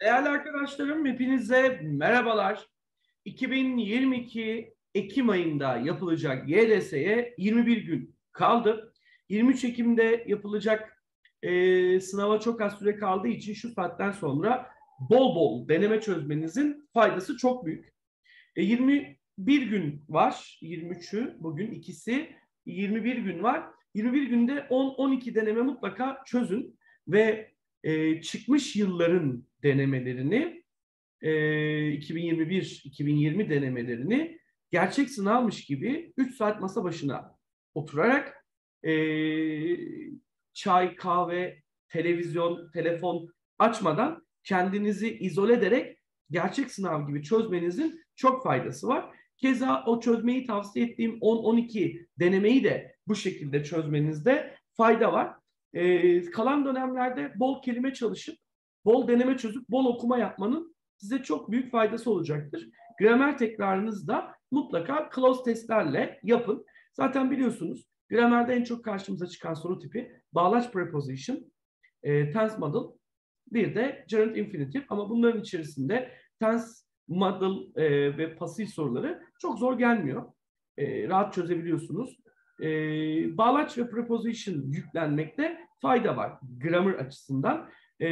Değerli arkadaşlarım hepinize merhabalar. 2022 Ekim ayında yapılacak YDS'ye 21 gün kaldı. 23 Ekim'de yapılacak e, sınava çok az süre kaldığı için şu saatten sonra bol bol deneme çözmenizin faydası çok büyük. E, 21 gün var. 23'ü bugün ikisi 21 gün var. 21 günde 10-12 deneme mutlaka çözün ve e, çıkmış yılların denemelerini e, 2021-2020 denemelerini gerçek sınavmış gibi 3 saat masa başına oturarak e, çay, kahve, televizyon, telefon açmadan kendinizi izole ederek gerçek sınav gibi çözmenizin çok faydası var. Keza o çözmeyi tavsiye ettiğim 10-12 denemeyi de bu şekilde çözmenizde fayda var. Ee, kalan dönemlerde bol kelime çalışıp, bol deneme çözüp, bol okuma yapmanın size çok büyük faydası olacaktır. Gramer tekrarınızı da mutlaka close testlerle yapın. Zaten biliyorsunuz gramerde en çok karşımıza çıkan soru tipi bağlaç preposition, e, tense model, bir de gerund infinitive ama bunların içerisinde tense model e, ve pasif soruları çok zor gelmiyor. E, rahat çözebiliyorsunuz. E, bağlaç ve preposition yüklenmekte fayda var grammar açısından. E,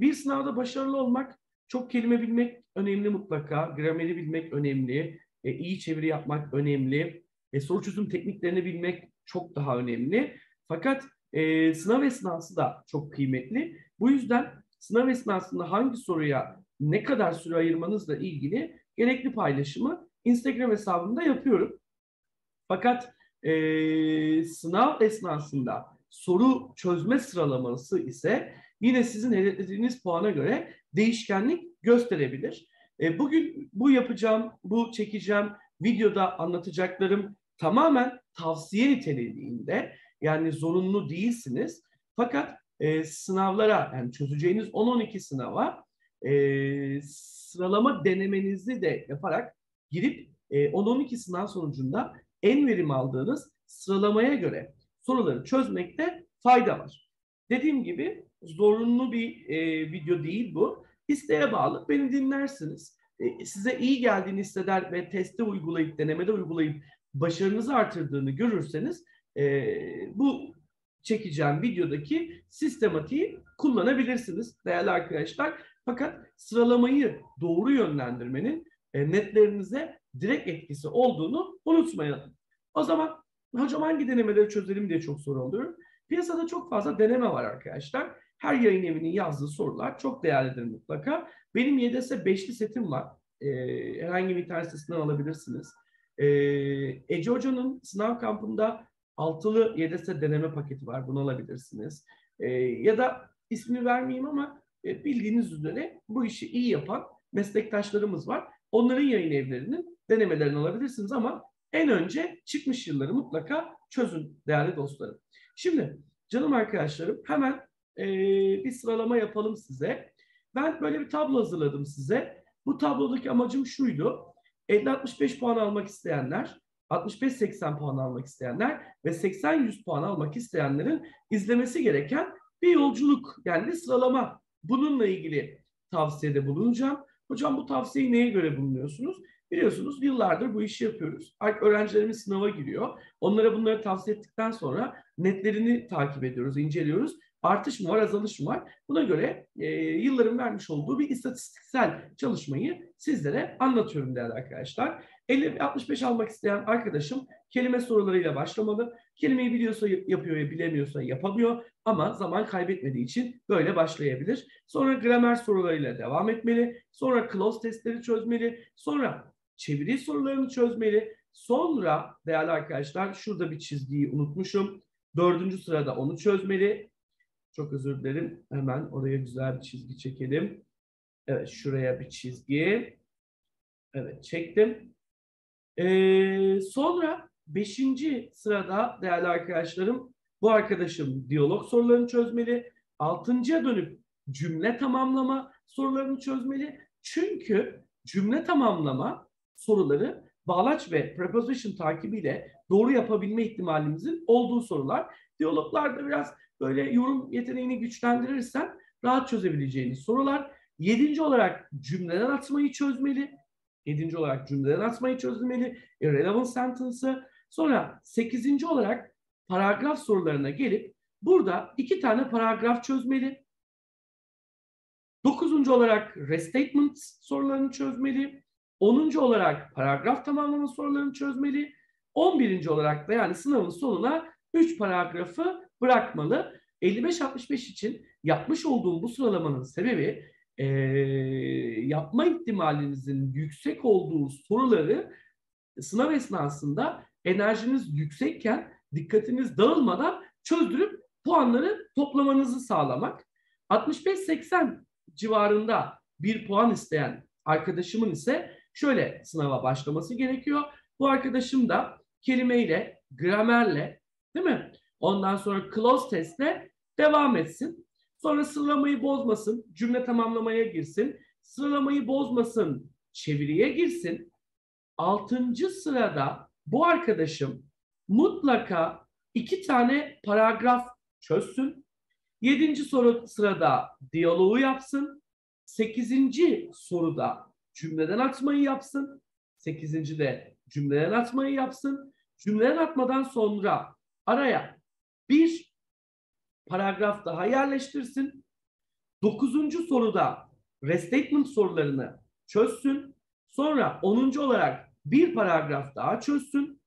bir sınavda başarılı olmak, çok kelime bilmek önemli mutlaka. Grameri bilmek önemli. E, iyi çeviri yapmak önemli. E, soru çözüm tekniklerini bilmek çok daha önemli. Fakat e, sınav esnası da çok kıymetli. Bu yüzden sınav esnasında hangi soruya ne kadar süre ayırmanızla ilgili gerekli paylaşımı Instagram hesabımda yapıyorum. Fakat e, sınav esnasında soru çözme sıralaması ise yine sizin hedeflediğiniz puana göre değişkenlik gösterebilir. E, bugün bu yapacağım, bu çekeceğim videoda anlatacaklarım tamamen tavsiye niteliğinde yani zorunlu değilsiniz. Fakat e, sınavlara yani çözeceğiniz 10-12 sınava e, sıralama denemenizi de yaparak girip e, 10-12 sınav sonucunda en verim aldığınız sıralamaya göre soruları çözmekte fayda var. Dediğim gibi zorunlu bir e, video değil bu. İsteğe bağlı. Beni dinlersiniz. E, size iyi geldiğini hisseder ve teste uygulayıp, denemede uygulayıp başarınızı artırdığını görürseniz e, bu çekeceğim videodaki sistematiği kullanabilirsiniz değerli arkadaşlar. Fakat sıralamayı doğru yönlendirmenin e, netlerinize direkt etkisi olduğunu unutmayalım. O zaman hocam hangi denemeleri çözelim diye çok soru oluyor. Piyasada çok fazla deneme var arkadaşlar. Her yayın evinin yazdığı sorular çok değerlidir mutlaka. Benim YDS 5'li setim var. Ee, herhangi bir internet sitesinden alabilirsiniz. Ee, Ece Hoca'nın sınav kampında altılı YDS deneme paketi var. Bunu alabilirsiniz. Ee, ya da ismini vermeyeyim ama e, bildiğiniz üzere bu işi iyi yapan meslektaşlarımız var. Onların yayın evlerinin denemelerini alabilirsiniz ama en önce çıkmış yılları mutlaka çözün değerli dostlarım. Şimdi canım arkadaşlarım hemen e, bir sıralama yapalım size. Ben böyle bir tablo hazırladım size. Bu tablodaki amacım şuydu. 50-65 puan almak isteyenler, 65-80 puan almak isteyenler ve 80-100 puan almak isteyenlerin izlemesi gereken bir yolculuk yani bir sıralama. Bununla ilgili tavsiyede bulunacağım. Hocam bu tavsiyeyi neye göre bulunuyorsunuz? Biliyorsunuz yıllardır bu işi yapıyoruz. Öğrencilerimiz sınava giriyor. Onlara bunları tavsiye ettikten sonra netlerini takip ediyoruz, inceliyoruz. Artış mı var, azalış mı var? Buna göre e, yılların vermiş olduğu bir istatistiksel çalışmayı sizlere anlatıyorum değerli arkadaşlar. 50-65 almak isteyen arkadaşım kelime sorularıyla başlamalı. Kelimeyi biliyorsa yapıyor, bilemiyorsa yapamıyor ama zaman kaybetmediği için böyle başlayabilir. Sonra gramer sorularıyla devam etmeli. Sonra close testleri çözmeli. Sonra çeviri sorularını çözmeli. Sonra değerli arkadaşlar şurada bir çizgiyi unutmuşum. Dördüncü sırada onu çözmeli. Çok özür dilerim. Hemen oraya güzel bir çizgi çekelim. Evet şuraya bir çizgi. Evet çektim. Ee, sonra beşinci sırada değerli arkadaşlarım bu arkadaşım diyalog sorularını çözmeli. Altıncıya dönüp cümle tamamlama sorularını çözmeli. Çünkü cümle tamamlama soruları bağlaç ve preposition takibiyle doğru yapabilme ihtimalimizin olduğu sorular. Diyaloglarda biraz böyle yorum yeteneğini güçlendirirsen rahat çözebileceğiniz sorular. Yedinci olarak cümleden atmayı çözmeli. Yedinci olarak cümleden atmayı çözmeli. Irrelevant sentence'ı. Sonra sekizinci olarak paragraf sorularına gelip burada iki tane paragraf çözmeli. Dokuzuncu olarak restatement sorularını çözmeli. Onuncu olarak paragraf tamamlama sorularını çözmeli. On birinci olarak da yani sınavın sonuna üç paragrafı bırakmalı. 55-65 için yapmış olduğum bu sıralamanın sebebi e, yapma ihtimalinizin yüksek olduğu soruları sınav esnasında enerjiniz yüksekken dikkatiniz dağılmadan çözdürüp puanları toplamanızı sağlamak. 65-80 civarında bir puan isteyen arkadaşımın ise şöyle sınava başlaması gerekiyor. Bu arkadaşım da kelimeyle, gramerle değil mi? Ondan sonra close testle devam etsin. Sonra sıralamayı bozmasın, cümle tamamlamaya girsin. Sıralamayı bozmasın, çeviriye girsin. Altıncı sırada bu arkadaşım mutlaka iki tane paragraf çözsün. Yedinci soru sırada diyaloğu yapsın. Sekizinci soruda cümleden atmayı yapsın. Sekizinci de cümleden atmayı yapsın. Cümleden atmadan sonra araya bir paragraf daha yerleştirsin. Dokuzuncu soruda restatement sorularını çözsün. Sonra onuncu olarak bir paragraf daha çözsün.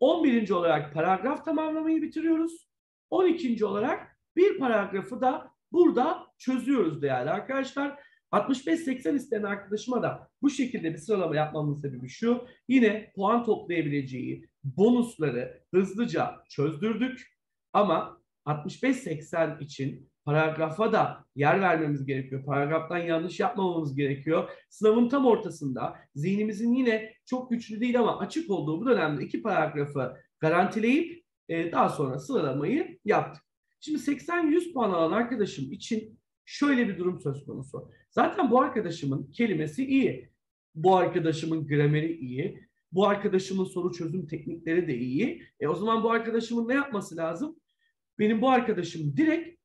On birinci olarak paragraf tamamlamayı bitiriyoruz. On ikinci olarak bir paragrafı da burada çözüyoruz değerli arkadaşlar. 65-80 isteyen arkadaşıma da bu şekilde bir sıralama yapmamın sebebi şu. Yine puan toplayabileceği bonusları hızlıca çözdürdük. Ama 65-80 için paragrafa da yer vermemiz gerekiyor. Paragraftan yanlış yapmamamız gerekiyor. Sınavın tam ortasında zihnimizin yine çok güçlü değil ama açık olduğu bu dönemde iki paragrafı garantileyip e, daha sonra sıralamayı yaptık. Şimdi 80-100 puan alan arkadaşım için şöyle bir durum söz konusu. Zaten bu arkadaşımın kelimesi iyi. Bu arkadaşımın grameri iyi. Bu arkadaşımın soru çözüm teknikleri de iyi. E o zaman bu arkadaşımın ne yapması lazım? Benim bu arkadaşım direkt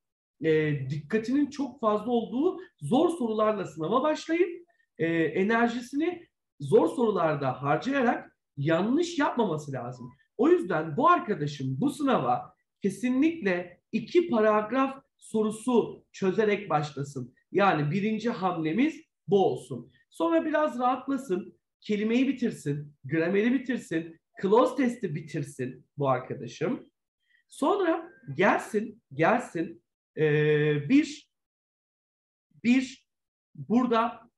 e, dikkatinin çok fazla olduğu zor sorularla sınava başlayıp e, enerjisini zor sorularda harcayarak yanlış yapmaması lazım. O yüzden bu arkadaşım bu sınava kesinlikle iki paragraf sorusu çözerek başlasın. Yani birinci hamlemiz bu olsun. Sonra biraz rahatlasın, kelimeyi bitirsin, grameri bitirsin, close testi bitirsin bu arkadaşım. Sonra gelsin, gelsin ee, bir bir burada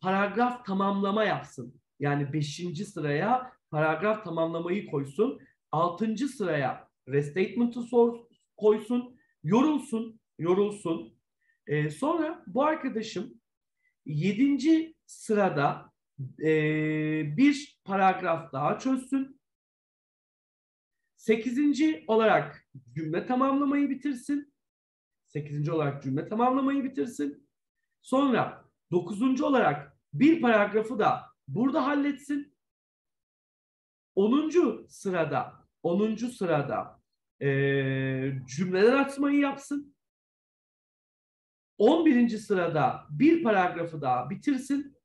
paragraf tamamlama yapsın. Yani beşinci sıraya paragraf tamamlamayı koysun. Altıncı sıraya restatement'ı koysun. Yorulsun, yorulsun. Ee, sonra bu arkadaşım yedinci sırada e, bir paragraf daha çözsün. Sekizinci olarak cümle tamamlamayı bitirsin. Sekizinci olarak cümle tamamlamayı bitirsin. Sonra dokuzuncu olarak bir paragrafı da burada halletsin. Onuncu sırada, onuncu sırada e, cümleler atmayı yapsın. On birinci sırada bir paragrafı daha bitirsin.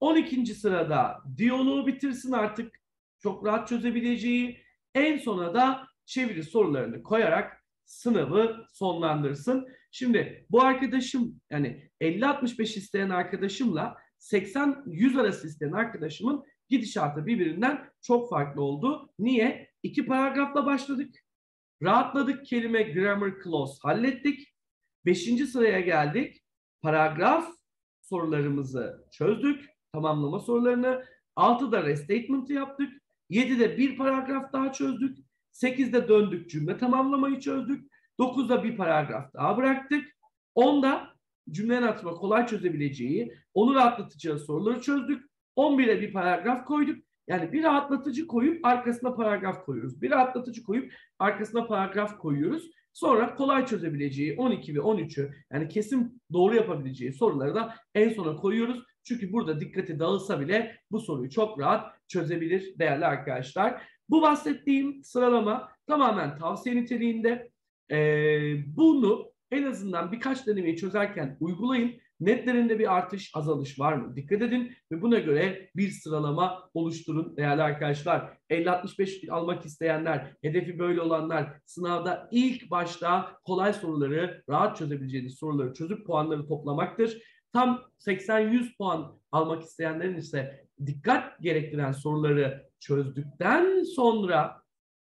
On ikinci sırada diyaloğu bitirsin artık çok rahat çözebileceği. En sona da çeviri sorularını koyarak sınavı sonlandırsın. Şimdi bu arkadaşım yani 50-65 isteyen arkadaşımla 80-100 arası isteyen arkadaşımın gidişatı birbirinden çok farklı oldu. Niye? İki paragrafla başladık. Rahatladık kelime grammar clause hallettik. Beşinci sıraya geldik. Paragraf sorularımızı çözdük. Tamamlama sorularını. Altıda restatement'ı yaptık. Yedide bir paragraf daha çözdük. Sekizde döndük cümle tamamlamayı çözdük. Dokuzda bir paragraf daha bıraktık. Onda cümle atma kolay çözebileceği, onu rahatlatacağı soruları çözdük. 11'e bir paragraf koyduk. Yani bir rahatlatıcı koyup arkasına paragraf koyuyoruz. Bir rahatlatıcı koyup arkasına paragraf koyuyoruz. Sonra kolay çözebileceği 12 ve 13'ü yani kesin doğru yapabileceği soruları da en sona koyuyoruz. Çünkü burada dikkati dağılsa bile bu soruyu çok rahat çözebilir değerli arkadaşlar. Bu bahsettiğim sıralama tamamen tavsiye niteliğinde. Ee, bunu en azından birkaç denemeyi çözerken uygulayın. Netlerinde bir artış, azalış var mı? Dikkat edin ve buna göre bir sıralama oluşturun değerli arkadaşlar. 50-65 almak isteyenler, hedefi böyle olanlar, sınavda ilk başta kolay soruları, rahat çözebileceğiniz soruları çözüp puanları toplamaktır. Tam 80-100 puan almak isteyenlerin ise dikkat gerektiren soruları çözdükten sonra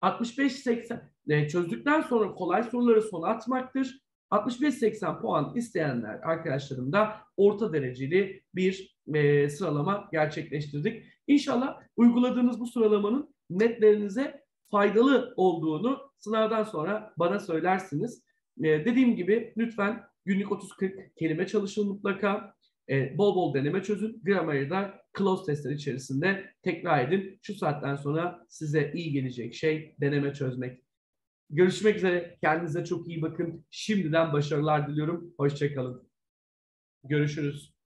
65-80 e, çözdükten sonra kolay soruları sona atmaktır. 65-80 puan isteyenler arkadaşlarım da orta dereceli bir e, sıralama gerçekleştirdik. İnşallah uyguladığınız bu sıralamanın netlerinize faydalı olduğunu sınavdan sonra bana söylersiniz. E, dediğim gibi lütfen günlük 30-40 kelime çalışın mutlaka. E, bol bol deneme çözün. Gramer'i da close testler içerisinde tekrar edin. Şu saatten sonra size iyi gelecek şey deneme çözmek. Görüşmek üzere. Kendinize çok iyi bakın. Şimdiden başarılar diliyorum. Hoşçakalın. Görüşürüz.